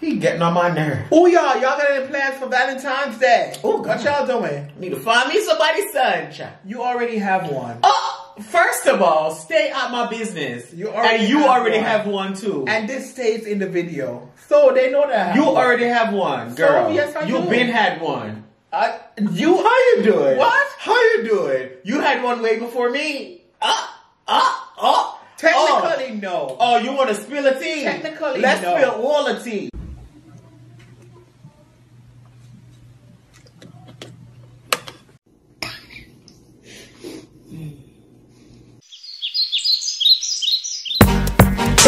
He getting on my nerve. Oh y'all, y'all got any plans for Valentine's Day? Oh, what y'all doing? Need to find me somebody's son. You already have one. Oh, first of all, stay out my business. You already and you have already one. have one too. And this stays in the video. So they know that you one. already have one, girl. yes, I you do. been had one. I, You how you doing? What? How you doing? You had one way before me. Ah, ah, ah. technically no. Oh, oh you want to spill a tea? Technically, let's no. spill all the tea.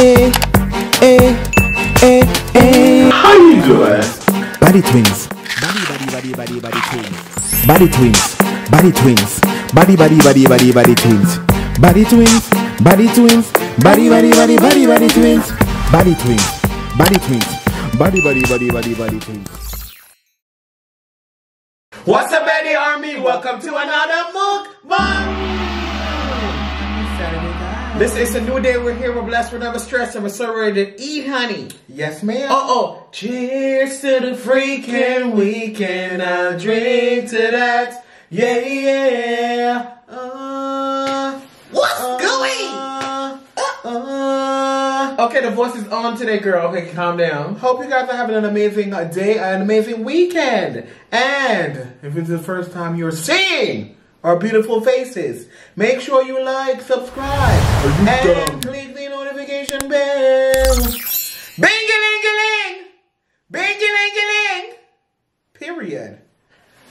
Eh, eh, eh, eh. How you doing? Body twins. Body, body, body, body, body twins. Body twins. Body twins. Body, body, body, body, body twins. Body twins. Body twins. Body, body, body, body, body twins. Body twins. Body twins. Body, body, body, body, body twins. What's up, Baddie Army? Welcome to another mukbang. Listen, it's a new day. We're here. We're blessed. We're never stressed, and we're so ready to eat, honey. Yes, ma'am. Uh oh. Cheers to the freaking weekend. I'll drink to that. Yeah, yeah. Uh, What's going? Uh, okay, the voice is on today, girl. Okay, calm down. Hope you guys are having an amazing uh, day, an amazing weekend. And if it's the first time you're seeing our beautiful faces, make sure you like, subscribe, and click the notification bell. Bing-a-ling-a-ling! Bing-a-ling-a-ling! Period.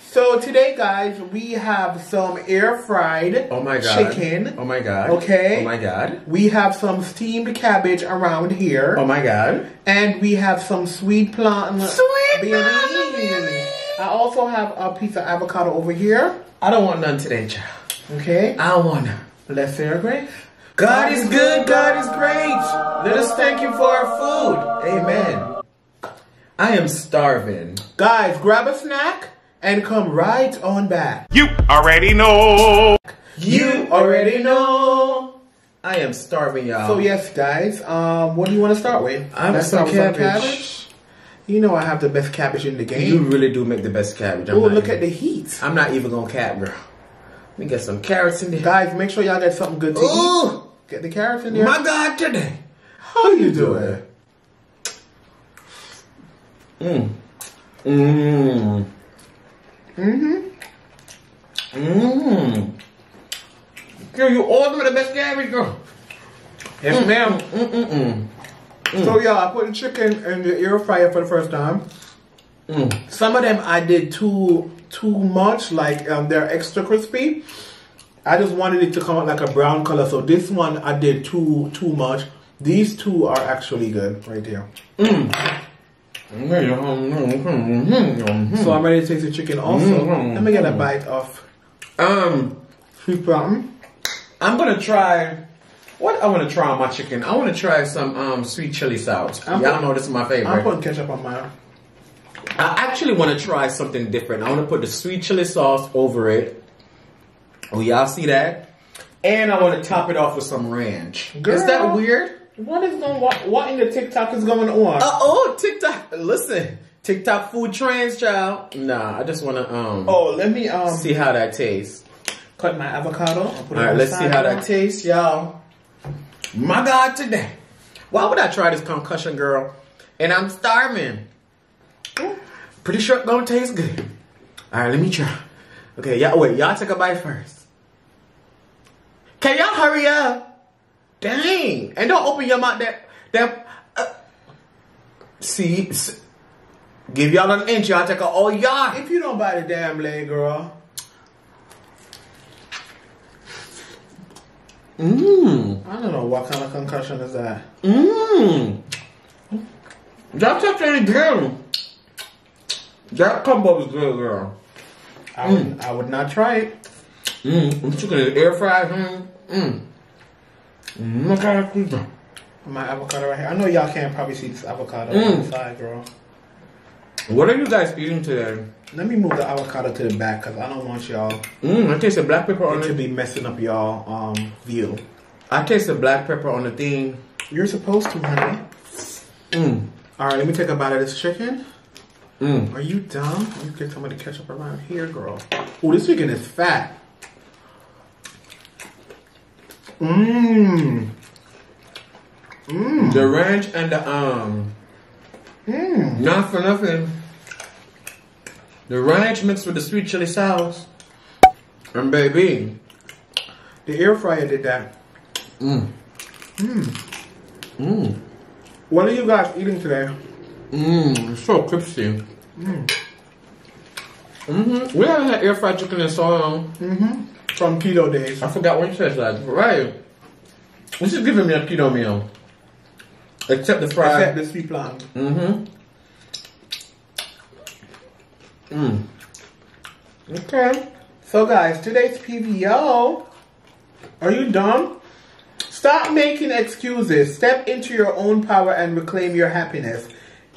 So today, guys, we have some air fried Oh my god. chicken. Oh my god. Okay. Oh my god. We have some steamed cabbage around here. Oh my god. And we have some sweet plantain Sweet beanie. plantain beanie. I also have a piece of avocado over here. I don't want none today, child. Okay. I don't want none. Let's say our grace. God is good, God is great. Let us thank Him for our food. Amen. I am starving. Guys, grab a snack and come right on back. You already know. You already know. I am starving, y'all. So yes, guys, um, what do you want to start with? I'm Let's some start with cabbage. You know I have the best cabbage in the game. You really do make the best cabbage. Oh, look even- at the heat. I'm not even gonna cap, girl. Let me get some carrots in there. Guys, make sure y'all get something good to eat. Get the carrots in there. my God, today. How you doing? Mmm. Mmm. Mm-hmm. Mmm. Girl, you all the best cabbage, girl. Yes, mm. ma'am. Mm-mm-mm. So yeah, I put the chicken in the air fryer for the first time. Mm. Some of them I did too too much, like um, they're extra crispy. I just wanted it to come out like a brown color, so this one I did too too much. These two are actually good right here. Mm. So I'm ready to taste the chicken also. Mm. Let me get a bite of Um, sweet. I'm gonna try. What I want to try on my chicken? I want to try some um sweet chili sauce. Y'all know this is my favorite. I'm putting ketchup on mine. I actually want to try something different. I want to put the sweet chili sauce over it. Oh, y'all see that? And I want to top it off with some ranch. Girl, Is that weird? What is going? What, what in the TikTok is going on? Uh oh, TikTok. Listen, TikTok food trends, child. Nah, I just want to um oh, let me um see how that tastes. cut my avocado. and put it All right, let's see how that tastes, y'all. My God, today. Why would I try this concussion, girl? And I'm starving. Pretty sure it's gonna taste good. All right, let me try. Okay, y'all wait. Y'all take a bite first. Can y'all hurry up? Dang! And don't open your mouth. That that. Uh, see, s- give y'all an inch. Y'all take a oh y'all. If you don't buy the damn leg, girl. Mmm. I don't know what kind of concussion is that. Mmm. That's actually good. That combo is good, girl. I would, I would not try it. Mmm. Chicken is air fried. Mmm. Mmm. Mmm. Look at that. My avocado right here. I know y'all can't probably see this avocado Mm. on the side, girl. What are you guys eating today? Let me move the avocado to the back because I don't want y'all Mmm. I taste the black pepper on to it. be messing up y'all um view. I taste the black pepper on the thing. You're supposed to, honey. Mmm. All right, let me take a bite of this chicken. Mm. Are you dumb? You get some of the ketchup around here, girl. Oh, this chicken is fat. Mmm. Mmm. The ranch and the um. Mmm. Not for nothing. The ranch mixed with the sweet chili sauce. And baby. The air fryer did that. Mmm. Mmm. Mmm. What are you guys eating today? Mmm. It's so crispy. Mmm. Mmm. We haven't had air fried chicken in so long. Mmm. From Keto Days. I forgot what you said like. Right. This is giving me a keto meal. Except the Except the sweet plant. Mm-hmm. Mm. Okay. So guys, today's PVO. Are you dumb? Stop making excuses. Step into your own power and reclaim your happiness.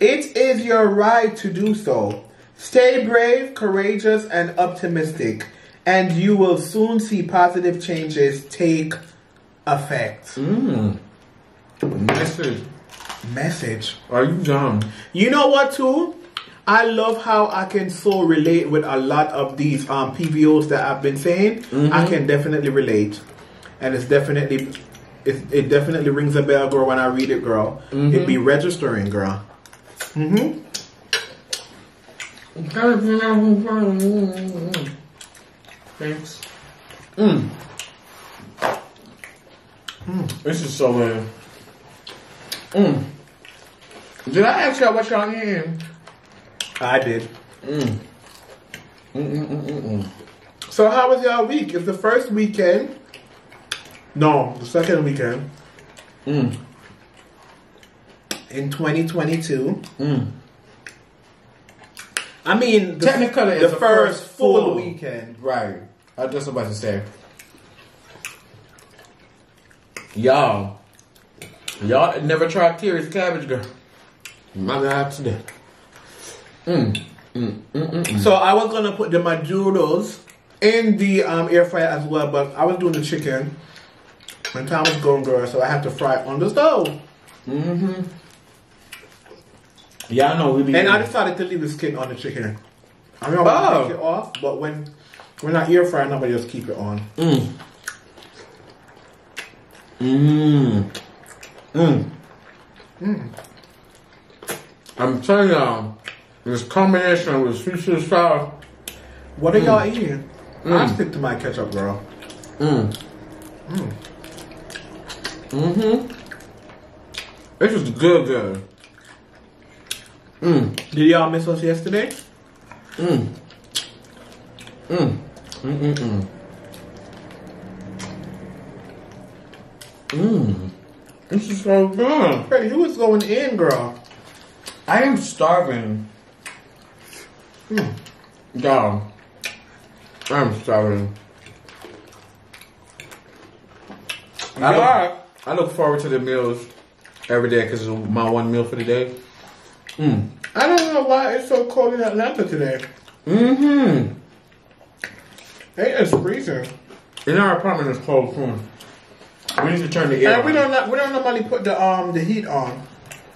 It is your right to do so. Stay brave, courageous, and optimistic, and you will soon see positive changes take effect. Mmm. Message. Message. Are you dumb? You know what too? I love how I can so relate with a lot of these um, PVOs that I've been saying. Mm-hmm. I can definitely relate, and it's definitely it, it definitely rings a bell, girl. When I read it, girl, mm-hmm. it be registering, girl. Mm-hmm. Thanks. Mmm. This is so good. Mmm. Did I ask y'all what y'all eating? I did. Mmm. Mm-mm-mm-mm. So how was y'all week? It's the first weekend. No, the second weekend Mmm. in 2022. Mmm. I mean, the, Technically, the the first first full full. weekend. Right. I was just about to say. Y'all. Y'all never tried Terry's cabbage girl. My God, today. Mmm. Mm, mm, mm, mm. So I was gonna put the maduros in the um, air fryer as well, but I was doing the chicken and time was going, girl. So I had to fry it on the stove, Mm-hmm. Y'all know we be. and I decided to leave the skin on the chicken. I mean, I want Oh. to take it off, but when when I air fry, nobody just keep it on. Mmm. Mmm. Mmm. Mm. I'm telling y'all, this combination with chili sauce. What are y'all eating? I Mm. stick to my ketchup, girl. Mmm. Mm-hmm. This is good, good. Mmm. Did y'all miss us yesterday? Mmm. Mmm. Mmm. Mmm. Mmm. This is so good. Freddie, you was going in, girl. I am starving. Mm. I'm starving. I Yeah. look, I look forward to the meals every day because it's my one meal for the day. Mm. I don't know why it's so cold in Atlanta today. Mm-hmm. It is freezing. In our apartment, it's cold too. We need to turn the air And we on. don't we don't normally put the um the heat on,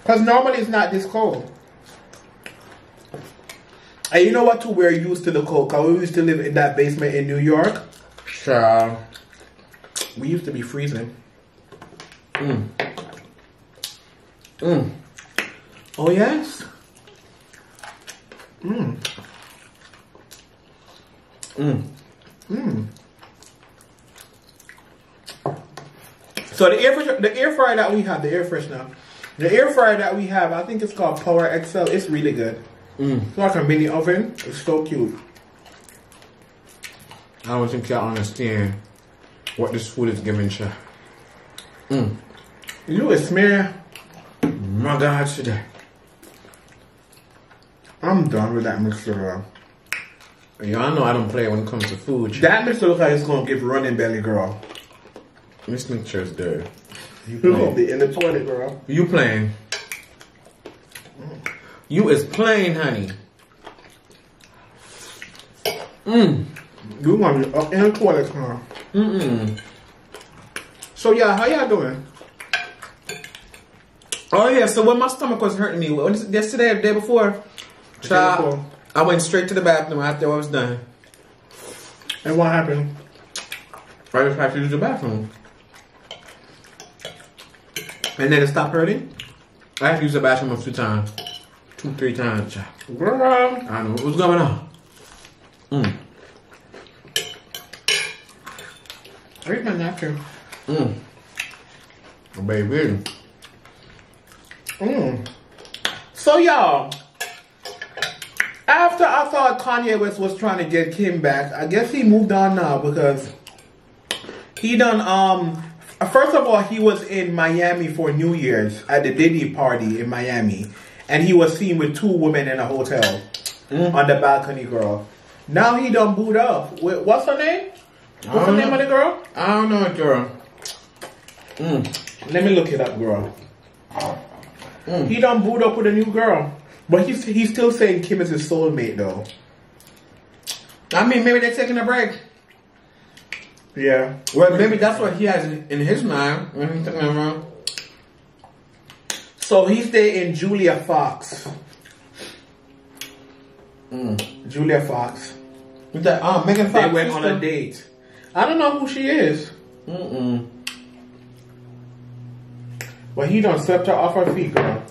cause normally it's not this cold. And you know what? Too, we're used to the cold. Cause we used to live in that basement in New York. Child. We used to be freezing. Mm. Mm. Oh yes. Mm. Mm. Mm. So the air the air fryer that we have, the air freshener, the air fryer that we have, I think it's called Power XL. It's really good. Mm. It's like a mini oven. It's so cute. I don't think y'all understand what this food is giving you. Mm. You would smear. My God, today. I'm done with that mixture. Girl. Y'all know I don't play when it comes to food. That mixture looks like it's gonna give running belly, girl. This mixture is dirty. You You're gonna playing? be in the toilet, girl. You playing? You is playing, honey. Mmm. You're gonna be up in the toilet, girl. Mm-mm. So yeah, how y'all doing? Oh yeah, so when my stomach was hurting me, yesterday or the day before, child, before. I went straight to the bathroom after I was done. And what happened? I just had to use the bathroom. And then it stopped hurting. I had to use the bathroom a few times. Two, three times. child. Girl. I don't know what was going on. Mm. Where's my napkin? Mm. Oh, baby. Mm. So y'all, after I thought Kanye West was trying to get Kim back, I guess he moved on now because he done um first of all he was in Miami for New Year's at the Diddy party in Miami and he was seen with two women in a hotel mm-hmm. on the balcony girl. Now he done boot up. Wait, What's her name? What's the name of the girl? I don't know, girl. Mm. Let me look it up, girl. Mm. He done boot up with a new girl. But he's he's still saying Kim is his soulmate though. I mean, maybe they're taking a break. Yeah. Well, maybe that's what he has in in his mind when he's talking around. So he's dating Julia Fox. Julia Fox. With that, um, Megan Fox. They Fox. went on a date. I don't know who she is. Mm-mm. But he done swept her off her feet, girl.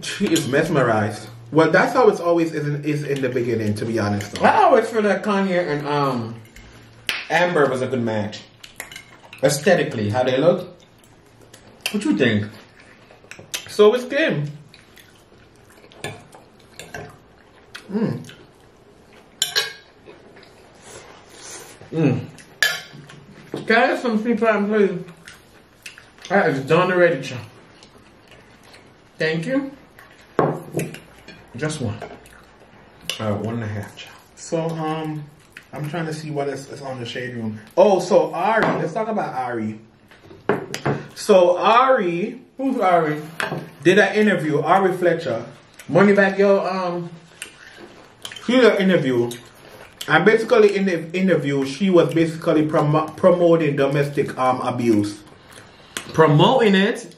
She is mesmerized. Well, that's how it's always is in, is in the beginning, to be honest. Though. I always feel that Kanye and um Amber was a good match. Aesthetically, how they look. What you think? So is Kim. Mm. Can I have some sweet pie, please? I is done already, child. Thank you. Just one. Uh, one and a half, child. So, um, I'm trying to see what is, is on the shade room. Oh, so Ari. Let's talk about Ari. So Ari Who's Ari? Did an interview. Ari Fletcher. Money back, yo. Um, She did an interview. And basically, in the interview, she was basically prom- promoting domestic um, abuse. promoting it.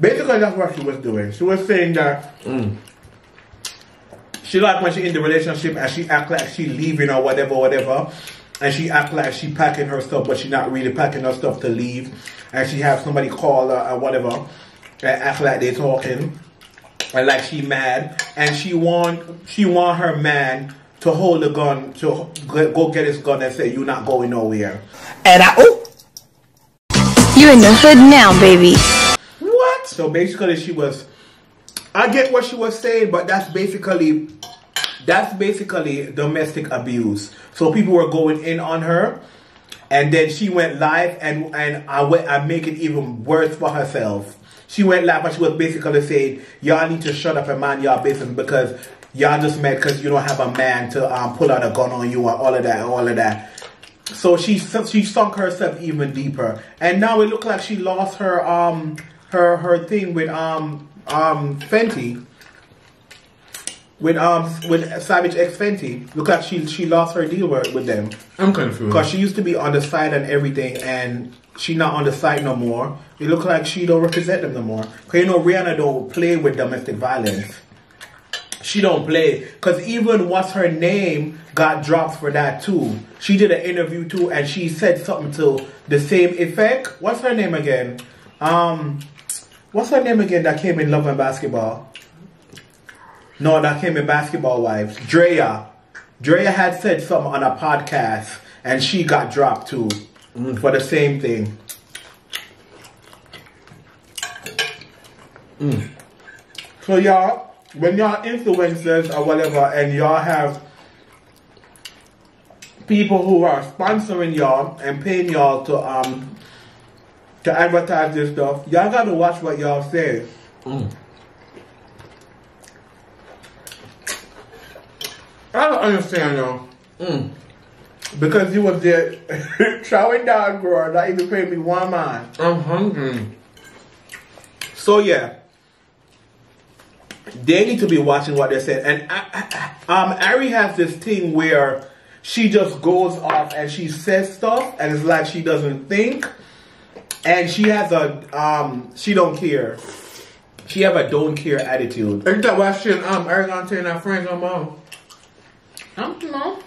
Basically, that's what she was doing. She was saying that she like when she in the relationship and she act like she leaving or whatever, whatever, and she act like she packing her stuff, but she not really packing her stuff to leave, and she have somebody call her or whatever, and act like they talking, and like she mad, and she want she want her man to hold the gun to go go get his gun and say you not going nowhere. And I, oh, you in the hood now, baby. What? So basically, she was. I get what she was saying, but that's basically that's basically domestic abuse. So people were going in on her, and then she went live, and and I went I make it even worse for herself. She went live, and she was basically saying, "Y'all need to shut up and mind y'all business because y'all just mad because you don't have a man to um, pull out a gun on you and all of that, all of that." So she she sunk herself even deeper, and now it looked like she lost her um her her thing with um um Fenty. With um with Savage X Fenty, look like she she lost her deal with, with them I'm confused. because she used to be on the side and everything, and she not on the side no more. It look like she don't represent them no more. Cause you know Rihanna don't play with domestic violence. She don't play because even what's her name got dropped for that too. She did an interview too, and she said something to the same effect. What's her name again? Um, what's her name again? That came in Love and Basketball. No, that came in Basketball Wives. Drea. Drea had said something on a podcast, and she got dropped too mm. for the same thing. Mm. So y'all, when y'all influencers or whatever, and y'all have people who are sponsoring y'all and paying y'all to um to advertise this stuff, y'all gotta watch what y'all say. Mm. I don't understand though. Mm. Because you was there throwing down, girl, not even paying me one mind. I'm hungry. So yeah, they need to be watching what they're saying. And uh, um, Ari has this thing where she just goes off and she says stuff, and it's like she doesn't think. and she has a um she don't care. She have a don't care attitude. Ain't that why she and um Ariana and our friends on mom? I don't know.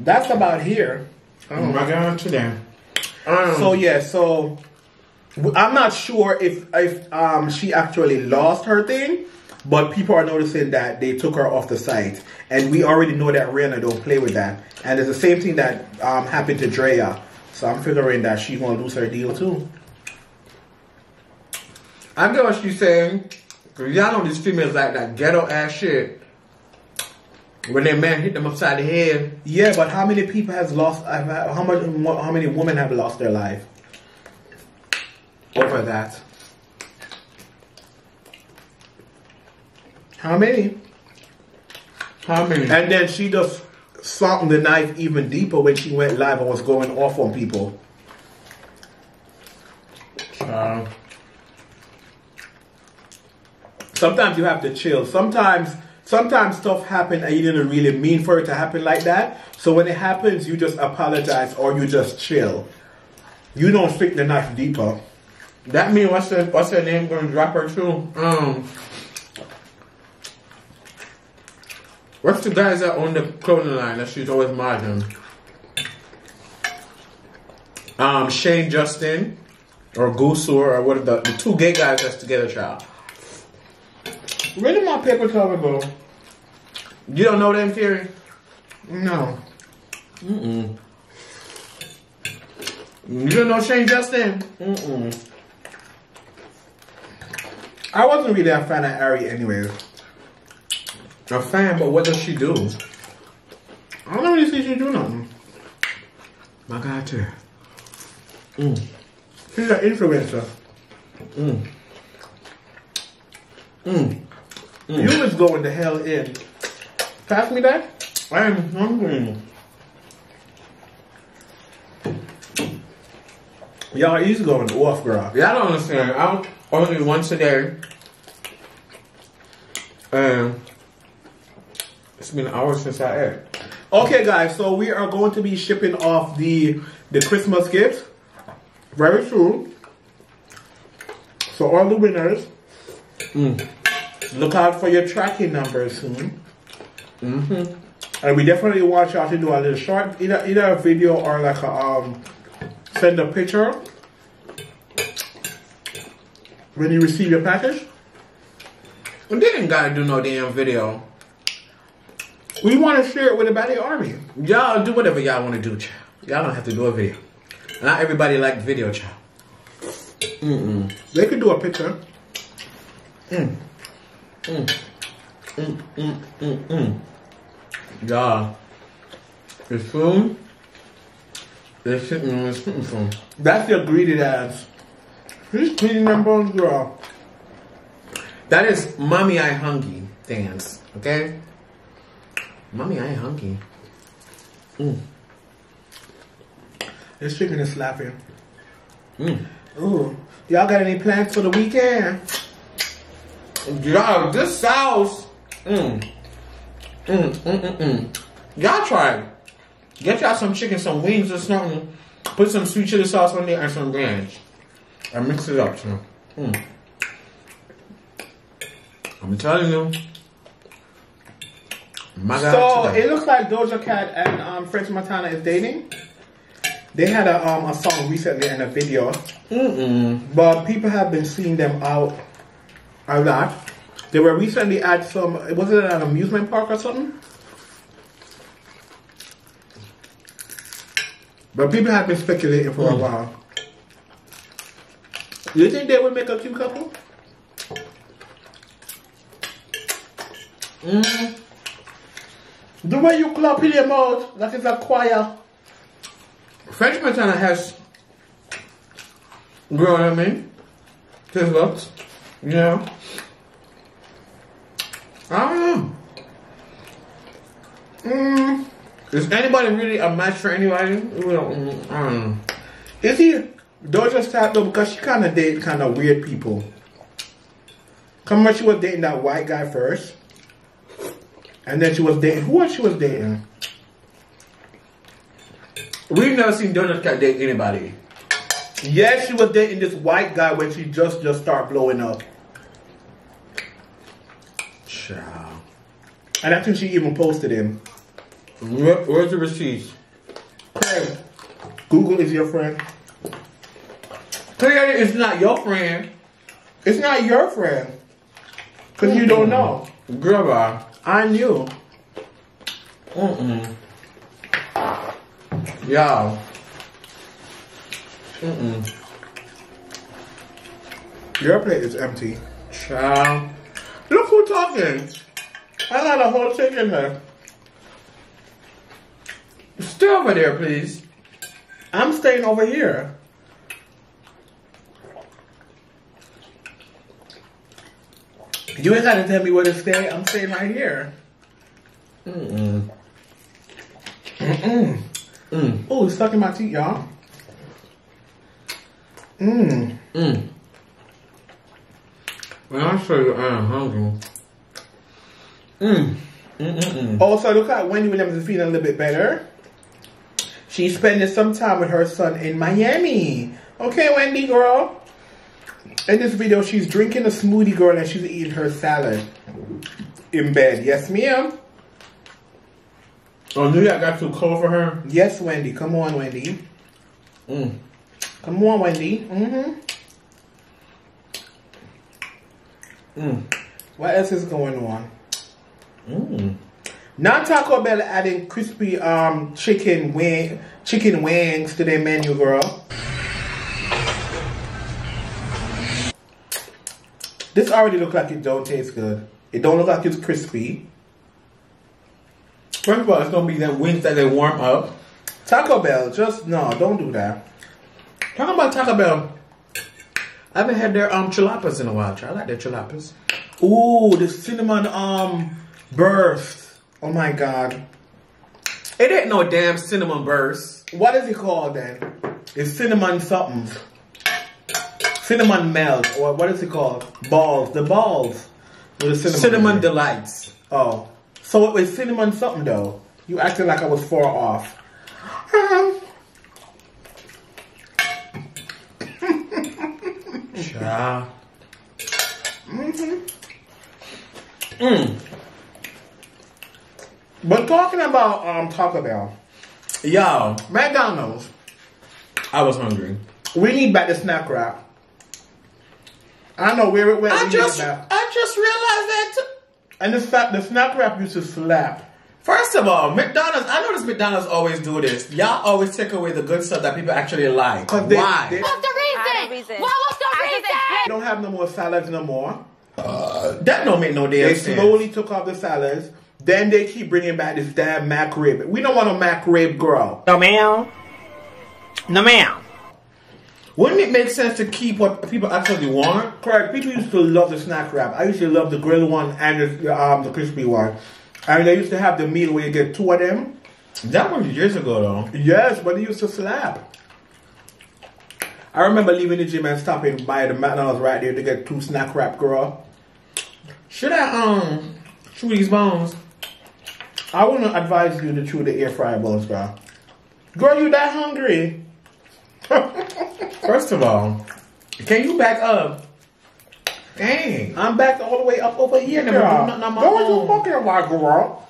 That's about here. Oh my god, today. Um, So yeah, so I'm not sure if if um she actually lost her thing, but people are noticing that they took her off the site, and we already know that Rihanna don't play with that, and it's the same thing that um happened to Drea. So I'm figuring that she gonna lose her deal too. I get what she's saying. Cause y'all know these females like that ghetto ass shit. When their man hit them upside the head. Yeah, but how many people has lost? have- How much? How many women have lost their life over that? How many? How many? And then she just sunk the knife even deeper when she went live and was going off on people. Uh, Sometimes you have to chill. Sometimes, sometimes stuff happen and you didn't really mean for it to happen like that. So when it happens, you just apologize or you just chill. You don't stick the knife deeper. that mean what's her what's her name gonna drop her too? Um What's the guys that own the clothing line that she's always modeling? Um, Shane Justin or Gusu or what the, the two gay guys that's together, child. Where did my paper cover go? You don't know them, Fury? No. Mm-mm. You don't know Shane Justin? Mm-mm. I wasn't really a fan of Ari anyways. A fan, but what does she do? I don't really see she do nothing. My God, too. Mm. She's an influencer. Mm. Mm. Mm. You was going to hell in. Pass me that. I'm hungry. Y'all, he's going off, girl. Yeah, I don't understand. I only once a day. And it's been hours since I ate. Okay, guys, so we are going to be shipping off the the Christmas gifts very soon. So all the winners, mm. Look out for your tracking number soon. Mm-hmm. And we definitely want y'all to do a little short, either either a video or like a um, send a picture when you receive your package. We didn't gotta do no damn video. We want to share it with the Baddie Army. Y'all do whatever y'all want to do, child. Y'all don't have to do a video. Not everybody like video, child. They could do a picture. Y'all, the food, they're sitting on the. That's your greedy ass. He's cleaning them bones, girl. That is mommy I hungry dance, okay? Mommy I hungry. Mmm. This chicken is slapping. Mm. Ooh. Y'all got any plans for the weekend? Y'all, this sauce. Mm. Mm, mm, mm, mm. Y'all try it. Get y'all some chicken, some wings or something. Put some sweet chili sauce on there and some ranch. And mix it up, so. Mm. I'm telling you. My God, So today. it looks like Doja Cat and um, French Montana is dating. They had a um, a song recently and a video, Mm-mm. but people have been seeing them out a lot. They were recently at some. It Was it an amusement park or something? But people have been speculating for a hmm. while. Do you think they would make a cute couple? Hmm. The way you clap in your mouth, like it's a choir. French Montana has grown on me. His looks. Know. I don't know. Mm, is anybody really a match for anybody? We don't, I don't know. Is he Doja's type though? Because she kind of dated kind of weird people. Come on, she was dating that white guy first, and then she was dating who was she was dating? We've never seen Doja Cat date anybody. Yes, she was dating this white guy when she just just start blowing up. Child. And I think she even posted him. Where, where's the receipts? Craig, Google is your friend. Clearly, it's not your friend. It's not your friend. Because you don't know. Girl. I knew. Mm-mm. Y'all. Mm-mm. Your plate is empty. Child. Look who's talking. I got a whole chicken here. Stay over there, please. I'm staying over here. You ain't gotta tell me where to stay. I'm staying right here. Mm-mm. Mm-mm. Mm. Oh, it's stuck in my teeth, y'all. Mmm. Mm. Man, I tell you, I am hungry. Mm. Mm-mm-mm. Also, look at Wendy Williams is feeling a little bit better. She's spending some time with her son in Miami. Okay, Wendy girl. In this video, she's drinking a smoothie, girl, and she's eating her salad in bed. Yes, ma'am. Oh, New York got too cold for her? Yes, Wendy. Come on, Wendy. Mm. Come on, Wendy. Mm-hmm. Mm. What else is going on? Mm. Now Taco Bell adding crispy um chicken wing chicken wings to their menu, girl. This already look like it don't taste good. It don't look like it's crispy. First of all, it's gonna be them wings that they warm up. Taco Bell, just no, don't do that. Talking about Taco Bell, I haven't had their um chalupas in a while. child. I like their chalupas. Ooh, the cinnamon um burst. Oh my god. It ain't no damn cinnamon burst. What is it called then? It's cinnamon something. Cinnamon melt, or what is it called? Balls. The balls. With the cinnamon. Cinnamon delights. Oh. So it was cinnamon something though. You acted like I was far off. Child. Mm. But talking about um Taco Bell, Y'all, McDonald's, I was hungry. we need back the snack wrap. I know where it went. we I need just. I just realized that. Too. And the snack, the snack wrap used to slap. First of all, McDonald's. I notice McDonald's always do this. Y'all always take away the good stuff that people actually like. they- Why? they- What's the reason? reason. What was the reason? They don't have no more salads no more. that don't make no damn They sense. slowly took off the salads. Then they keep bringing back this damn McRib. We don't want a McRib, girl. No ma'am. No ma'am. Wouldn't it make sense to keep what people actually want? Correct. People used to love the snack wrap. I used to love the grilled one and the um the crispy one. And they used to have the meal where you get two of them. That was years ago, though. Yes, but it used to slap. I remember leaving the gym and stopping by the McDonald's right there to get two snack wrap, girl. Should I um chew these bones? I wouldn't advise you to chew the air fryer bones, girl. Girl, you that hungry? First of all, can you back up? Dang, I'm back all the way up over here, never girl. do nothing on my Go what you own. talking girl?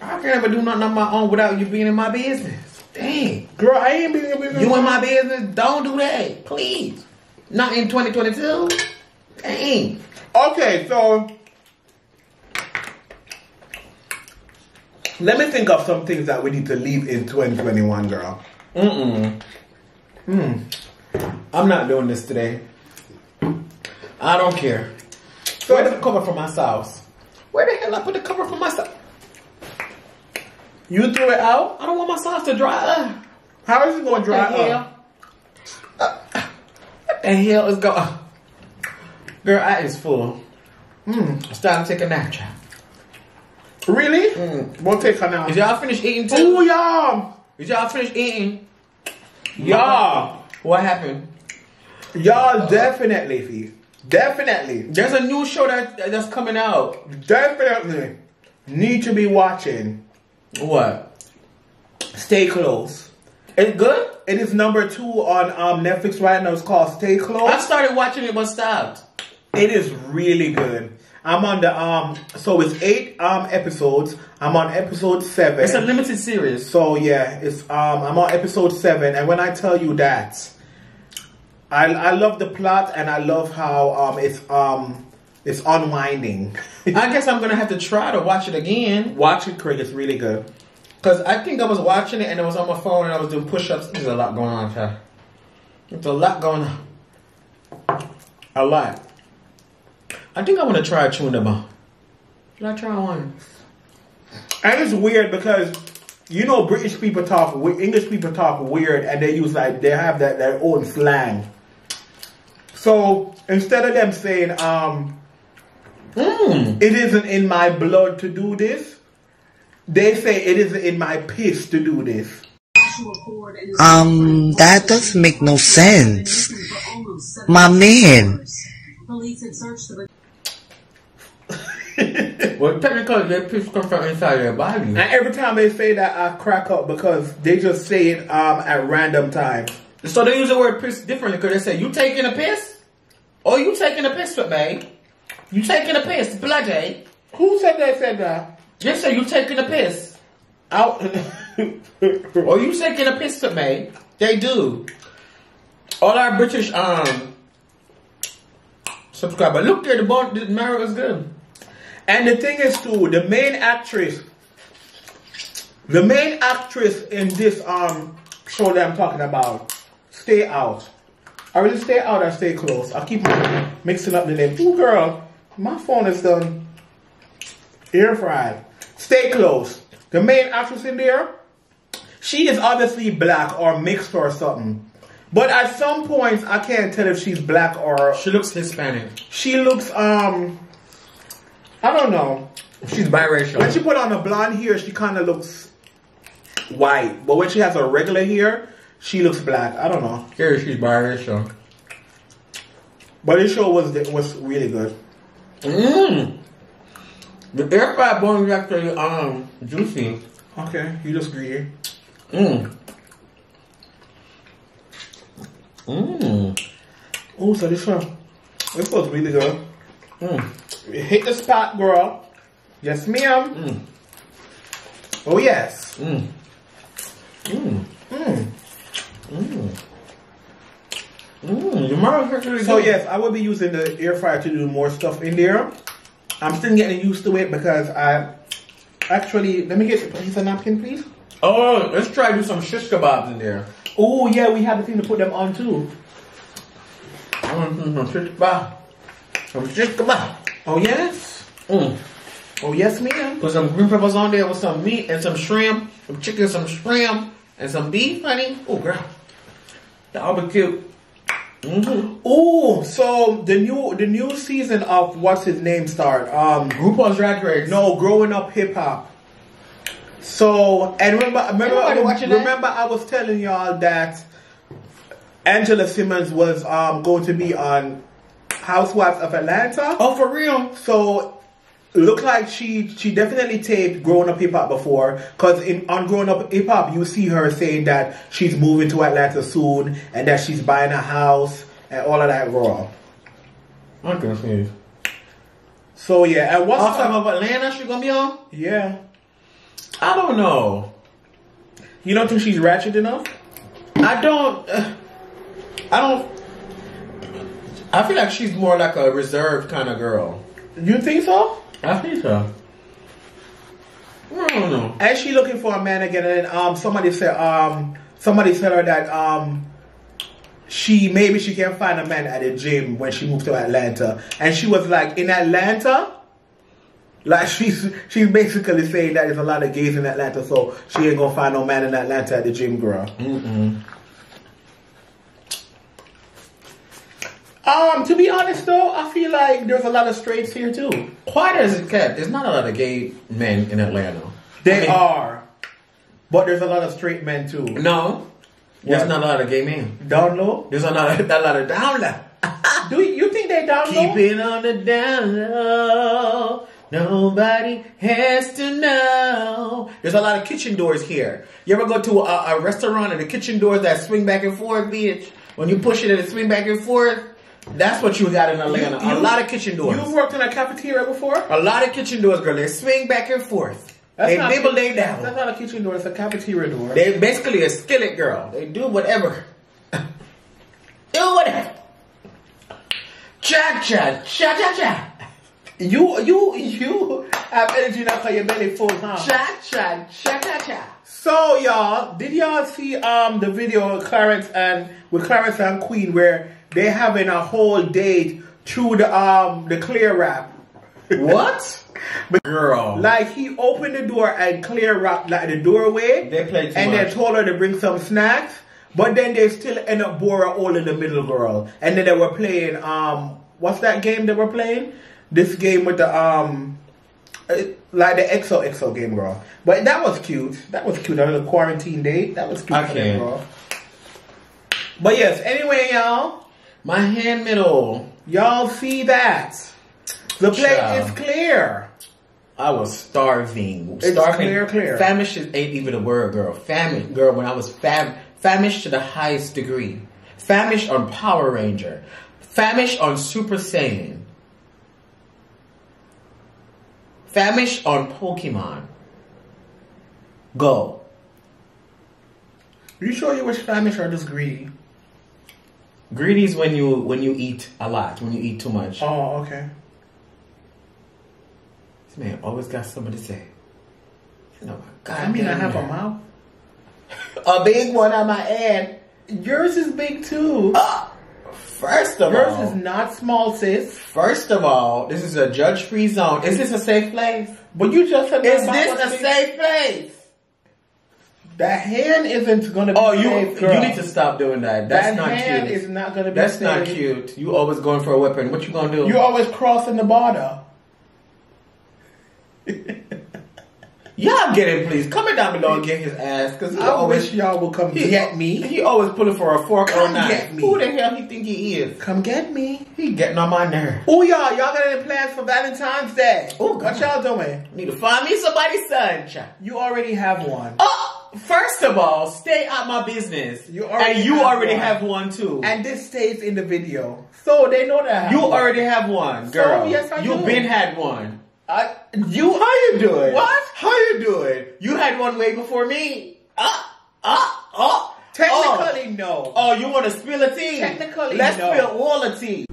I can't ever do nothing on my own without you being in my business. Dang, Girl, I ain't being business. you in my business? Don't do that, please. Not in 2022. Dang. Okay, so let me think of some things that we need to leave in 2021, girl. Mm-mm. Hmm. I'm not doing this today. I don't care. So Where the cover for my sauce? Where the hell I put the cover for my sauce? You threw it out? I don't want my sauce to dry up. How is it going to dry the up? hell? What the hell is going Girl, I is full. Mmm, I'm starting to take a nap, child. Really? Mm. We'll take her now. Is y'all finished eating too? Ooh, yeah. Is y'all finished eating? Y'all. What happened? Y'all definitely, Fee. Definitely. There's a new show that that's coming out. Definitely need to be watching What? Stay Close. It's good. It is number two on um, Netflix right now. It's called Stay Close. I started watching it but stopped. It is really good. I'm on the um. So it's eight um episodes. I'm on episode seven. It's a limited series. So yeah, it's um I'm on episode seven, and when I tell you that, I I love the plot and I love how um it's um it's unwinding. I guess I'm gonna have to try to watch it again. Watch it, Craig. It's really good. Cause I think I was watching it and it was on my phone and I was doing push-ups. There's a lot going on, child. There's a lot going on. A lot. I think I want to try chewing them out. Should I try one? And it's weird because you know British people talk, English people talk weird, and they use like they have that their own slang. So instead of them saying um, Mmm. it isn't in my blood to do this, they say it isn't in my piss to do this. Um, that doesn't make no sense. My man. Police had searched the Well, technically, their piss come from inside their body. And every time they say that, I crack up because they just say it um, at random times. So they use the word piss differently because they say, you taking a piss? Or you taking a piss with me? You taking a piss, bloody? Who said they said that? They say you taking a piss. Out. Or you taking a piss with me? They do. All our British um subscriber. Look there, the bone the marrow is good. And the thing is too, the main actress, the main actress in this um show that I'm talking about, Stay Out. I really stay out or stay close. I keep mixing up the name. Ooh girl, my phone is done air fried. Stay close. The main actress in there, she is obviously black or mixed or something. But at some points, I can't tell if she's black or She looks Hispanic. she looks um I don't know. She's biracial. When she put on a blonde hair, she kind of looks white. But when she has a regular hair, she looks black. I don't know. Here she's biracial. But this show was was really good. Mmm. The air fried bone is actually um juicy. Okay, you just greedy. Mmm. Mmm. Oh, so this one, this was really good. Mmm. It hit the spot, girl. Yes, ma'am. Mm. Oh yes. Mmm. Mmm. Mm. Mmm. Mmm. Your mouth So yes, I will be using the air fryer to do more stuff in there. I'm still getting used to it because I actually let me get a piece of napkin, please. Oh, let's try to do some shish kebabs in there. Oh yeah, we have the thing to put them on too. Some shish kebab. Some shish kebab. Oh yes. Mmm. Oh yes, ma'am. Put some green peppers on there with some meat and some shrimp, some chicken, some shrimp, and some beef, honey. Oh, girl. Be cute. Mm-hmm. Oh, so the new the new season of what's his name start? Um, RuPaul's Drag Race. no, growing up hip hop. So and remember, remember, that? remember, I was telling y'all that Angela Simmons was um going to be on Housewives of Atlanta. Oh, for real? So look like she she definitely taped Growing Up Hip Hop before, cause in on Growing Up Hip Hop you see her saying that she's moving to Atlanta soon and that she's buying a house and all of that girl. I'm confused. So yeah, and what's Outside of Atlanta, she gonna be on? yeah? I don't know. You don't think she's ratchet enough? I don't. Uh, I don't. I feel like she's more like a reserved kind of girl. You think so? I think so. I don't know. And she looking for a man again, and um somebody said um somebody said her that um she maybe she can find a man at the gym when she moved to Atlanta, and she was like in Atlanta. Like she's she's basically saying that there's a lot of gays in Atlanta, so she ain't gonna find no man in Atlanta at the gym, girl. Mm-mm. Um, to be honest though, I feel like there's a lot of straights here too. Quiet as it kept, there's not a lot of gay men in Atlanta. They I mean, are, but there's a lot of straight men too. No, there's What? not a lot of gay men. Down low? There's a lot of, a lot of down low. Do you, you think they down low? Keep it on the down low. Nobody has to know. There's a lot of kitchen doors here. You ever go to a, a restaurant and the kitchen doors that swing back and forth, bitch? When you push it and it swing back and forth, that's what you got in Atlanta. a You- lot of kitchen doors. You've worked in a cafeteria before? a lot of kitchen doors, girl. They swing back and forth. That's they nibble, they down. That's not a kitchen door, it's a cafeteria door. They basically a skillet girl. They do whatever. do whatever. Cha cha cha cha cha. You you you have energy now because your belly full, huh? Cha cha cha cha cha. So y'all, did y'all see um the video with Clarence and with Clarence and Queen where they having a whole date through the um the clear wrap? What? But girl. Like he opened the door and clear wrap like the doorway. They played too and much. then told her to bring some snacks. But then they still end up bore all in the middle girl. And then they were playing um what's that game they were playing? This game with the um uh, like the EXO EXO game girl. But that was cute. That was cute. That was a quarantine date. That was cute. for them, Okay. girl. But yes, anyway, y'all, My hand middle. y'all see that. The plate Child. is clear. I was starving. It's starving. clear, clear. Famished ain't even a word, girl. Famished, girl. When I was fam, famished to the highest degree. Famished on Power Ranger. Famished on Super Saiyan. Famished on Pokemon. Go. You sure you was famished or just greedy? Greedy is when you when you eat a lot. When you eat too much. Oh, okay. This man always got something to say. You know, God I mean, I have a mouth. a big one on my head. Yours is big too. Ah! First of Yours all, Yours is not small, sis. First of all, this is a judge-free zone. Is this a safe place? But you just said Is this a safe place? The hand isn't gonna be Oh, you safe, you need to stop doing that. That's that not hand cute. is not gonna be That's safe. not cute. You always going for a weapon. What you gonna do? You always crossing the border. Y'all get him, please. Comment down below and get his ass, cause I always wish y'all would come he, get me. He always pulling for a fork or Come a knife. get me. Who the hell he think he is? Come get me. He getting on my nerve. Oh, y'all, y'all got any plans for Valentine's Day? Ooh, what y'all doing? Need to find me somebody's son. You already have one. Oh, first of all, stay out my business. You already and you have already one. have one too. And this stays in the video. So they know that you already have one, So, girl. yes, I you do. been had one. I, You how you doing? What? How you doing? You had one way before me. Ah, ah, ah. technically, no. Oh, oh you want to spill a tea? Technically, no. let's no. spill all the tea.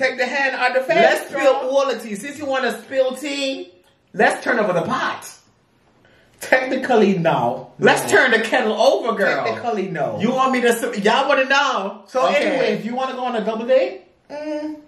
Take the hand out the face. Let's spill all the tea. Since you want to spill tea, let's turn over the pot. Technically, no. Let's turn the kettle over, girl. Technically, no. You want me to? Y'all want to know? So Okay. anyway, if you want to go on a double date, mm,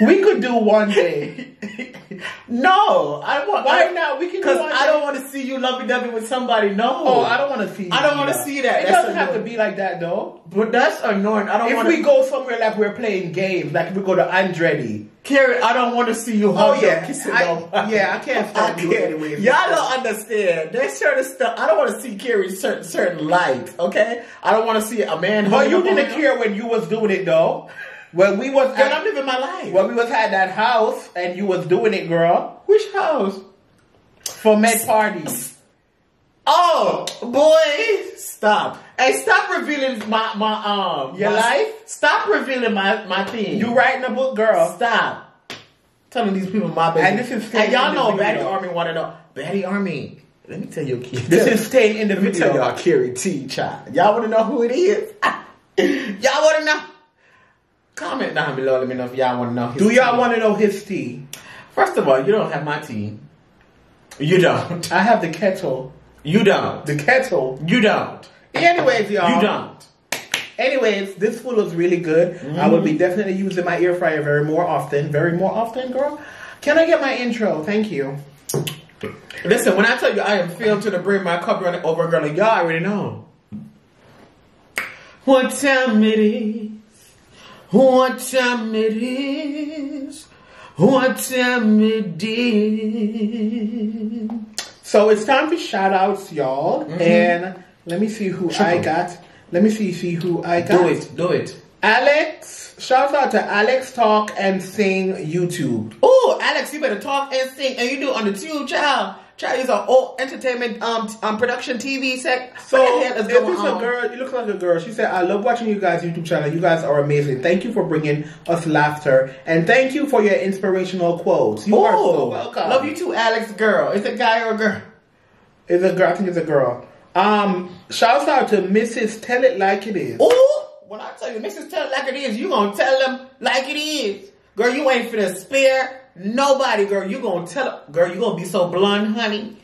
we could do one day. no, I want. Why I- not? We can do Because I don't want to see you lovey dovey with somebody. No. Oh, I don't want to see. I don't wanna see that. It That's doesn't have to be like that though. But that's annoying. I don't If want we go somewhere like we're playing games, like if we go to Andretti. Carrie, I don't want to see you Oh yeah, kissing I, nobody. yeah, I can't I stand you can't. anyway. Y'all don't understand. There's certain stuff. I don't want to see Carrie certain certain light. Okay, I don't want to see a man. But you didn't care when you was doing it though. When we was Girl, at, I'm living my life. when we was at that house and you was doing it, girl, Which house? for med parties. Oh, boy, stop. Hey, stop revealing my, my, um, Your my- life? Stop revealing my, my thing. You writing a book, girl? Stop. Telling these people my business. And this is And y'all know video. Baddie Army want to know. Baddie Army. Let me tell you, kid. This is staying in the Let me tell video. y'all, Carrie T. Child. Y'all want to know who it is? y'all want to know? Comment down below. Let me know if y'all want to know. his Do y'all want to know his tea? First of all, you don't have my tea. You don't. I have the kettle. You don't. The kettle. You don't. Anyways, y'all. You don't. Anyways, this food was really good. I will be mm. definitely using my air fryer very more often. Very more often, girl. Can I get my intro? Thank you. Listen, when I tell you I am filled to the brim, my cup running over, girl, y'all already know. What time it is? What time it is? What time it is? So it's time for shout outs, y'all. Mm-hmm. And let me see who I got. Let me see, see who I got. Do it, do it. Alex. Shout out to Alex Talk and Sing YouTube. Oh, Alex, you better talk and sing, and you do it on the tube, child. Child is an old entertainment um, um production TV set. So what the hell is if it's on? a girl, you look like a girl. She said, "I love watching you guys' YouTube channel. You guys are amazing. Thank you for bringing us laughter, and thank you for your inspirational quotes. You are so Oh, welcome. love you too, Alex. Girl, is it guy or a girl? It's a girl. I think it's a girl. Um, shouts out to Mrs. Tell It Like It Is. Oh, when I tell you, Mrs. Tell it like it is, you gonna tell them like it is. Girl, you ain't finna spare nobody, girl. You gonna tell her, girl, you gonna be so blunt, honey.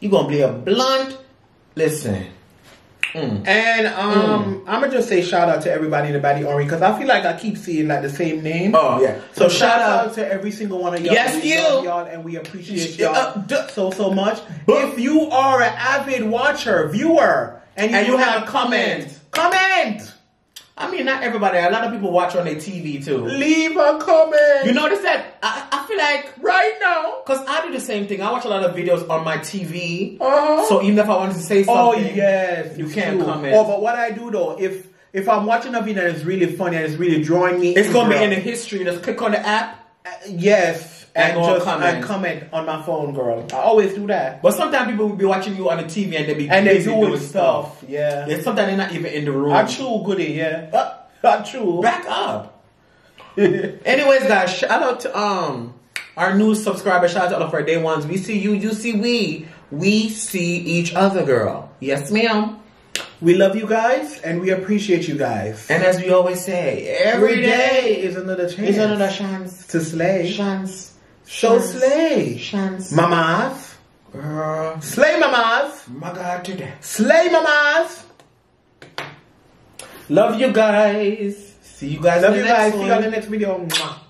You gonna be a blunt. Listen. And um, I'm gonna just say shout out to everybody in the Baddie Army because I feel like I keep seeing like the same name. Oh, yeah. So, So shout out out- to every single one of y'all. Yes, you. y'all, and we appreciate y'all uh, so so much. If you are an avid watcher, viewer, and you, And you have have a comment, comment. I mean, not everybody. A lot of people watch on their TV too. leave a comment. You notice that? I, I feel like right now. Cause I do the same thing. I watch a lot of videos on my TV. Uh-huh. So even if I wanted to say something, Oh yes, you can't true. comment. Oh, but what I do though, if if I'm watching a video and it's really funny and it's really drawing me, it's gonna be in the history. Just click on the app. Uh, Yes, and, And just comment. and comment on my phone, girl. I always do that. But sometimes people will be watching you on the TV and they be And they busy doing stuff, yeah. Sometimes they're not even in the room. I chew goody, yeah. I chew. Back up. Anyways, guys, shout out to um our new subscriber. Shout out to all of our day ones. We see you, you see we. We see each other, girl. Yes, ma'am. We love you guys and we appreciate you guys. And as we always say, every day is another chance. is another chance. to slay. Chance. So Chance. slay. Chance. Mamas. Girl. Slay mamas. My God, today. Slay mamas. Love you guys. See you guys. Love you the next guys. See you on one. the next video.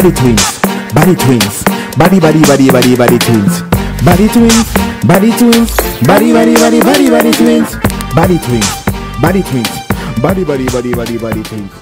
Body twins, body twins, body body body body body twins, body twins, body twins, body body body body body twins, body twins, body twins, body body body body body twins.